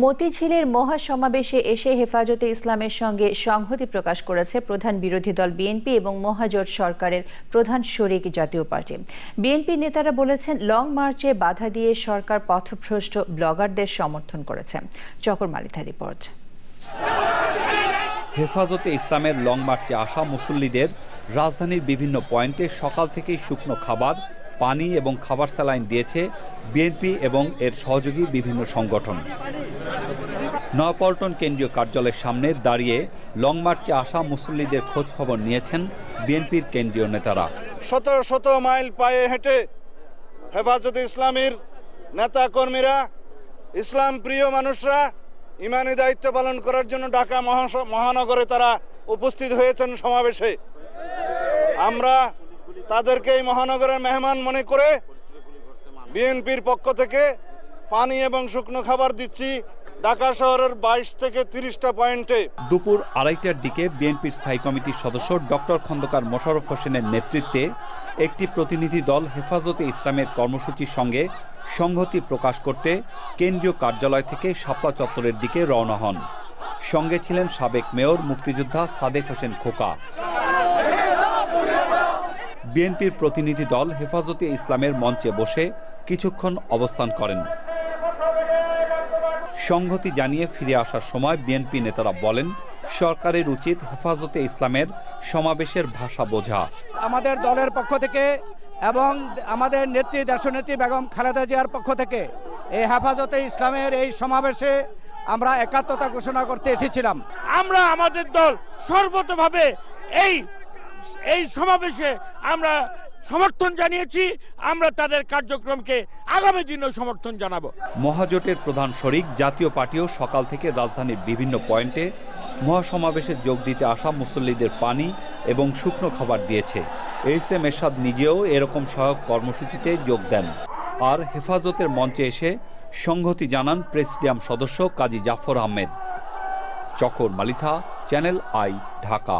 মতিঝিলের মহাসমাবেশে এসে হেফাজতে ইসলামের সঙ্গে সংহতি প্রকাশ করেছে প্রধান বিরোধী দল বিএনপি এবং মহাজোট সরকারের প্রধান শরিক জাতীয় পার্টি। বিএনপি নেতারা বলেছেন, লং মার্চে বাধা দিয়ে সরকার পথভ্রষ্ট ব্লগারদের সমর্থন করেছে। চকর মালিথা রিপোর্ট। হেফাজতে ইসলামের লং মার্চে আসা মুসল্লিদের রাজধানীর বিভিন্ন পয়েন্টে সকাল থেকেই শুকনো খাবার পানি এবং খাবার স্যালাইন দিয়েছে বিএনপি এবং এর সহযোগী বিভিন্ন সংগঠন। নয়াপল্টন কেন্দ্রীয় কার্যালয়ের সামনে দাঁড়িয়ে লং মার্চে আসা মুসল্লিদের খোঁজ খবর নিয়েছেন বিএনপির কেন্দ্রীয় নেতারা। শত শত মাইল পায়ে হেঁটে হেফাজতে ইসলামের নেতা কর্মীরা ইসলাম প্রিয় মানুষরা ইমানি দায়িত্ব পালন করার জন্য ঢাকা মহানগরে তারা উপস্থিত হয়েছেন সমাবেশে। আমরা তাদেরকে এই মহানগরের মেহমান মনে করে বিএনপির পক্ষ থেকে পানি এবং শুকনো খাবার দিচ্ছি। ঢাকা শহরের বাইশ থেকে তিরিশটা পয়েন্টে। দুপুর আড়াইটার দিকে বিএনপির স্থায়ী কমিটির সদস্য ডক্টর খন্দকার মোশাররফ হোসেনের নেতৃত্বে একটি প্রতিনিধি দল হেফাজতে ইসলামের কর্মসূচির সঙ্গে সংহতি প্রকাশ করতে কেন্দ্রীয় কার্যালয় থেকে শাপলা চত্বরের দিকে রওনা হন। সঙ্গে ছিলেন সাবেক মেয়র, মুক্তিযোদ্ধা সাদেক হোসেন খোকা। বিএনপির প্রতিনিধি দল হেফাজতে ইসলামের মঞ্চে বসে কিছুক্ষণ অবস্থান করেন। সংহতি জানিয়ে ফিরে আসার সময় বিএনপি নেতারা বলেন সরকারের উচিত হেফাজতে ইসলামের সমাবেশের ভাষা বোঝা। আমাদের দলের পক্ষ থেকে এবং আমাদের নেত্রী দেশনেত্রী বেগম খালেদা জিয়ার পক্ষ থেকে এই হেফাজতে ইসলামের এই সমাবেশে আমরা একাত্মতা ঘোষণা করতে এসেছিলাম। আমরা আমাদের দল সর্বতভাবে এই এই সমাবেশে আমরা সমর্থন জানিয়েছি, আমরা তাদের কার্যক্রমকে আগামী দিনেও সমর্থন জানাব। মহাজোটের প্রধান শরিক, জাতীয় পার্টিও সকাল থেকে রাজধানীর বিভিন্ন পয়েন্টে মহাসমাবেশে যোগ দিতে আসা মুসল্লিদের পানি এবং শুকনো খাবার দিয়েছে। এইচ এম এরশাদ নিজেও এরকম সহায়ক কর্মসূচিতে যোগ দেন। আর হেফাজতের মঞ্চে এসে সংহতি জানান প্রেসিডিয়াম সদস্য Kazi Zafar Ahmed. Chakor Malitha, channel I, Dhaka.